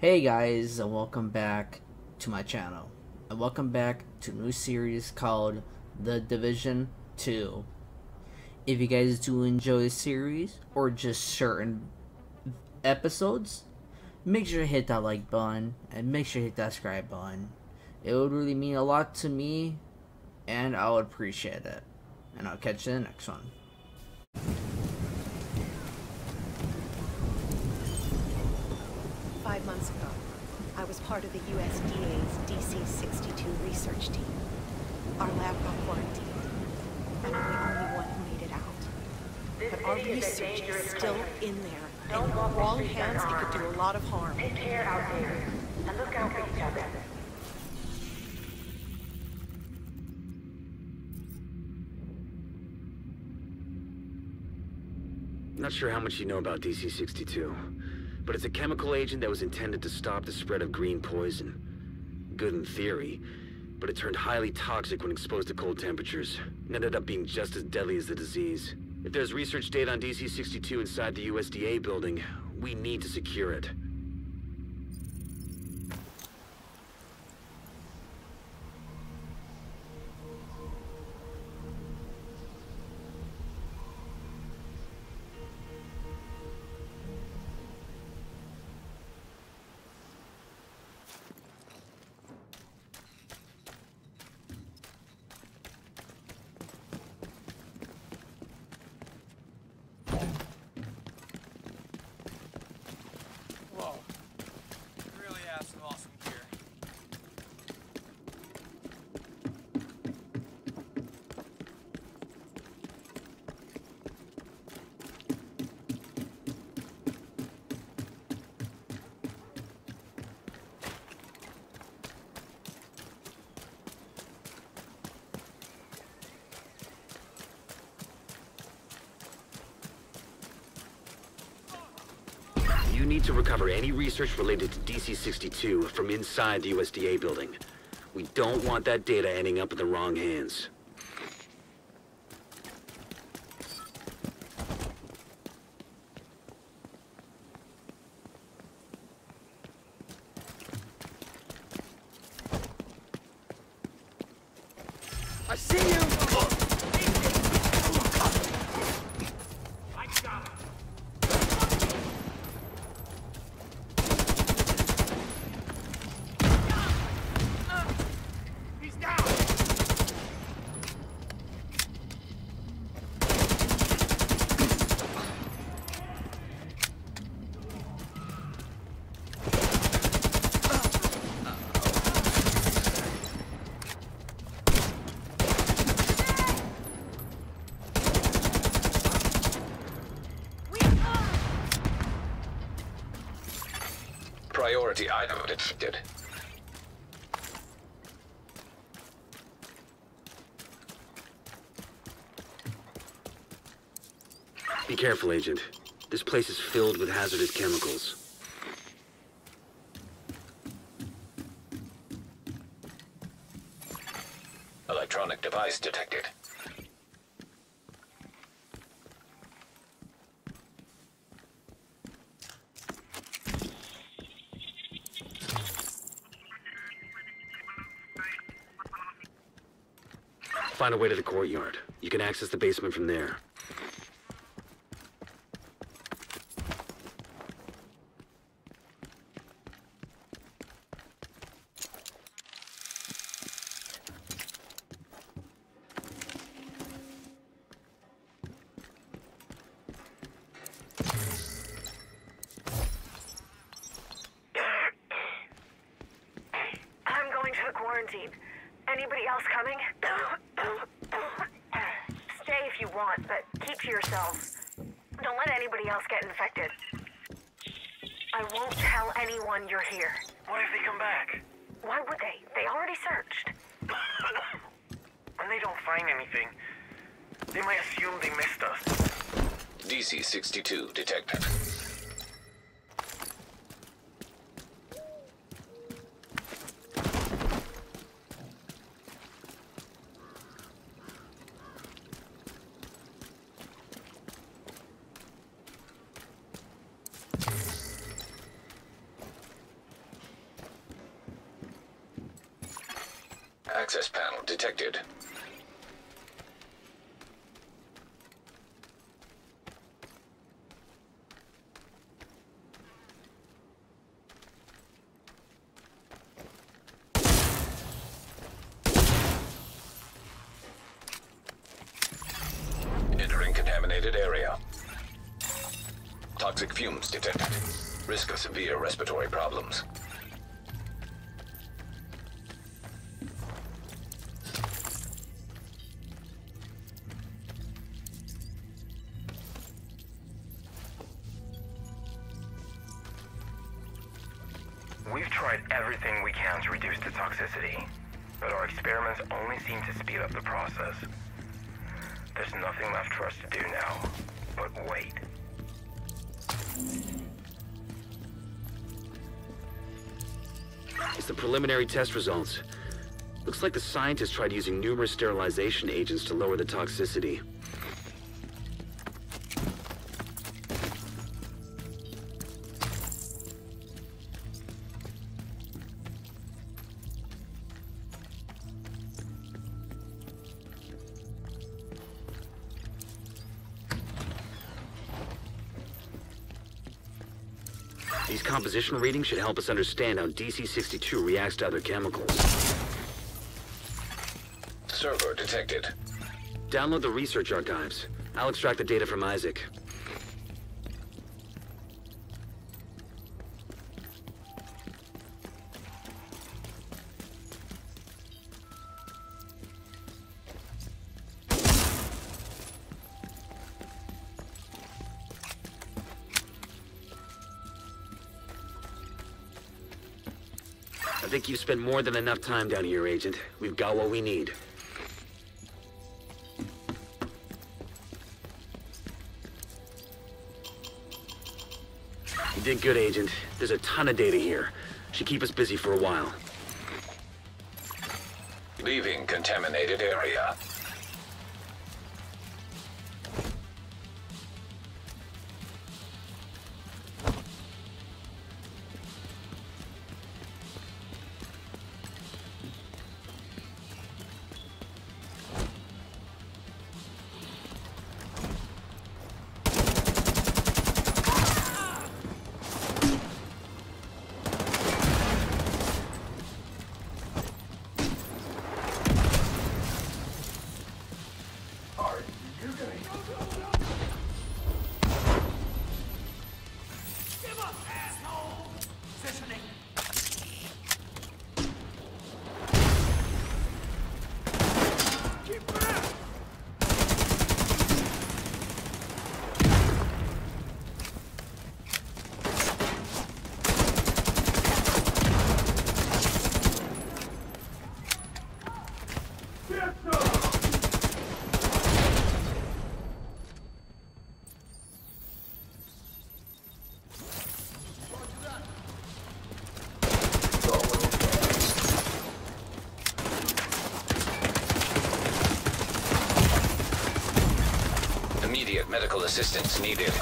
Hey guys, and welcome back to my channel. And welcome back to a new series called The Division 2. If you guys do enjoy the series, or just certain episodes, make sure to hit that like button, and make sure to hit that subscribe button. It would really mean a lot to me, and I would appreciate it. And I'll catch you in the next one. Five months ago, I was part of the USDA's DC-62 research team. Our lab got quarantined, and I'm the only one who made it out. But our research is still in there, Don't and in the wrong hands, it could do a lot of harm. Take care out there, and look out for each other. Not sure how much you know about DC-62, but it's a chemical agent that was intended to stop the spread of green poison. Good in theory, but it turned highly toxic when exposed to cold temperatures, and ended up being just as deadly as the disease. If there's research data on DC-62 inside the USDA building, we need to secure it. You need to recover any research related to DC-62 from inside the USDA building. We don't want that data ending up in the wrong hands. I see you! He's down! Priority item detected. Be careful, Agent. This place is filled with hazardous chemicals. Electronic device detected. Find a way to the courtyard. You can access the basement from there. I'm going to the quarantine. Anybody else coming? Stay if you want, but keep to yourselves. Don't let anybody else get infected. I won't tell anyone you're here. What if they come back? Why would they? They already searched. And they don't find anything. They might assume they missed us. DC-62 detected. Access panel detected. Entering contaminated area. Toxic fumes detected. Risk of severe respiratory problems. Tried everything we can to reduce the toxicity, but our experiments only seem to speed up the process. There's nothing left for us to do now, but wait. It's the preliminary test results. Looks like the scientists tried using numerous sterilization agents to lower the toxicity. These composition readings should help us understand how DC-62 reacts to other chemicals. Server detected. Download the research archives. I'll extract the data from ISAC. Think you've spent more than enough time down here, Agent. We've got what we need. You did good, Agent. There's a ton of data here. Should keep us busy for a while. Leaving contaminated area. Medical assistance needed.